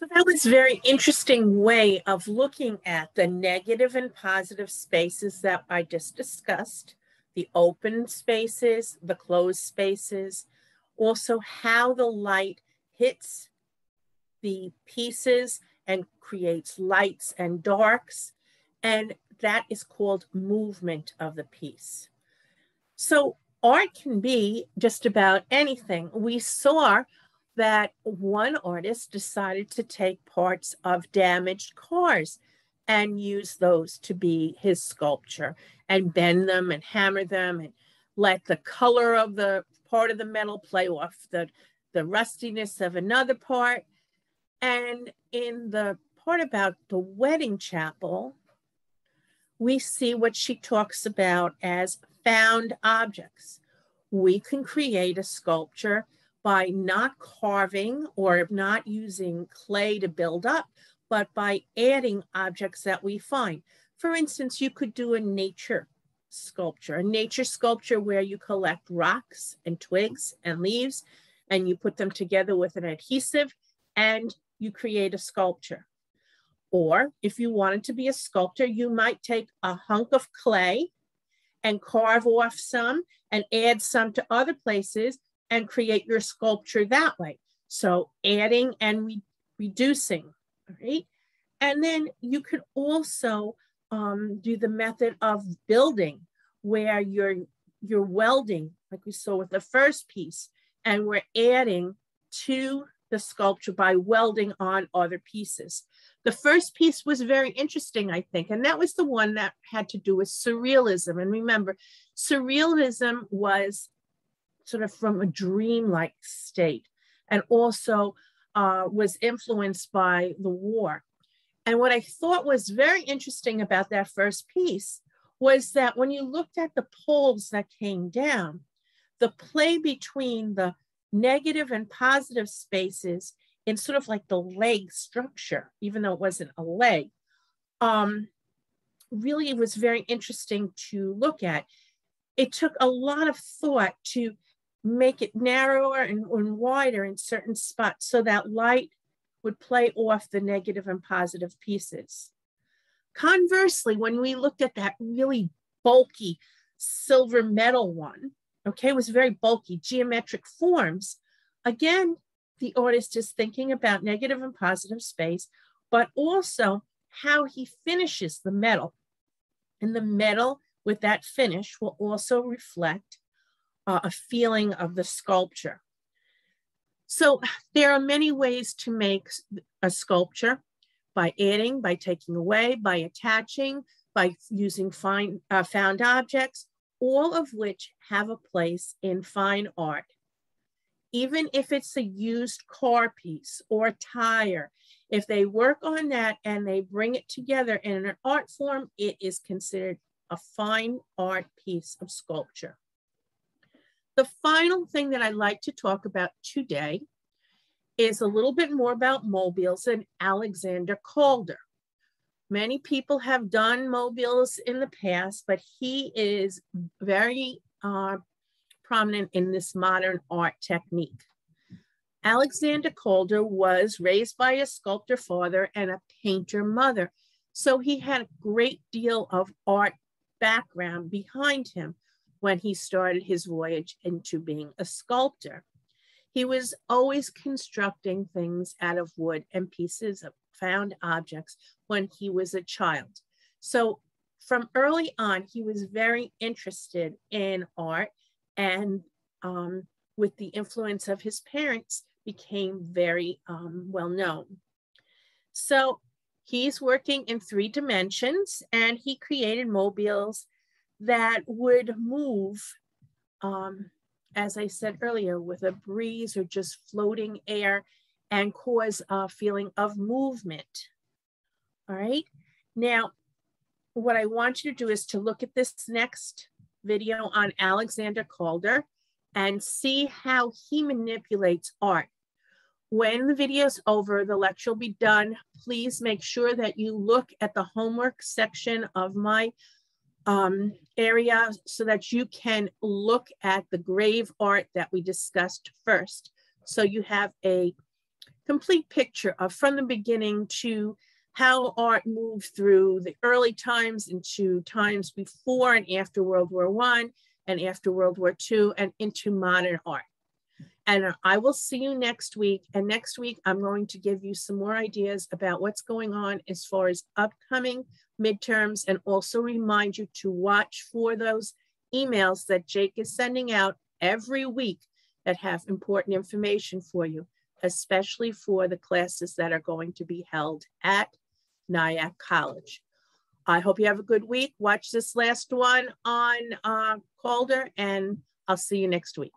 So that was a very interesting way of looking at the negative and positive spaces that I just discussed, the open spaces, the closed spaces, also how the light hits the pieces and creates lights and darks. And that is called movement of the piece. So art can be just about anything. We saw that one artist decided to take parts of damaged cars and use those to be his sculpture and bend them and hammer them and let the color of the part of the metal play off the, the rustiness of another part. And in the part about the wedding chapel, we see what she talks about as found objects. We can create a sculpture by not carving or not using clay to build up, but by adding objects that we find. For instance, you could do a nature sculpture, a nature sculpture where you collect rocks and twigs and leaves and you put them together with an adhesive and you create a sculpture. Or if you wanted to be a sculptor, you might take a hunk of clay and carve off some and add some to other places and create your sculpture that way. So adding and re reducing, right? And then you could also um, do the method of building where you're, you're welding, like we saw with the first piece, and we're adding to the sculpture by welding on other pieces. The first piece was very interesting, I think, and that was the one that had to do with surrealism. And remember, surrealism was sort of from a dreamlike state and also uh, was influenced by the war. And what I thought was very interesting about that first piece was that when you looked at the poles that came down, the play between the negative and positive spaces in sort of like the leg structure, even though it wasn't a leg, um, really was very interesting to look at. It took a lot of thought to make it narrower and, and wider in certain spots so that light would play off the negative and positive pieces. Conversely, when we looked at that really bulky silver metal one, okay, was very bulky, geometric forms, again, the artist is thinking about negative and positive space, but also how he finishes the metal. And the metal with that finish will also reflect uh, a feeling of the sculpture. So there are many ways to make a sculpture by adding, by taking away, by attaching, by using fine, uh, found objects, all of which have a place in fine art. Even if it's a used car piece or tire, if they work on that and they bring it together in an art form, it is considered a fine art piece of sculpture. The final thing that I'd like to talk about today is a little bit more about mobiles and Alexander Calder. Many people have done mobiles in the past, but he is very uh, prominent in this modern art technique. Alexander Calder was raised by a sculptor father and a painter mother. So he had a great deal of art background behind him when he started his voyage into being a sculptor. He was always constructing things out of wood and pieces of found objects when he was a child. So from early on, he was very interested in art and um, with the influence of his parents became very um, well known. So he's working in three dimensions and he created mobiles that would move, um, as I said earlier, with a breeze or just floating air and cause a feeling of movement. All right. Now, what I want you to do is to look at this next video on Alexander Calder and see how he manipulates art. When the video's over, the lecture will be done. Please make sure that you look at the homework section of my um, area so that you can look at the grave art that we discussed first. So you have a complete picture of from the beginning to how art moved through the early times into times before and after World War One and after World War II and into modern art. And I will see you next week. And next week, I'm going to give you some more ideas about what's going on as far as upcoming midterms and also remind you to watch for those emails that Jake is sending out every week that have important information for you, especially for the classes that are going to be held at Nyack College. I hope you have a good week. Watch this last one on uh, Calder, and I'll see you next week.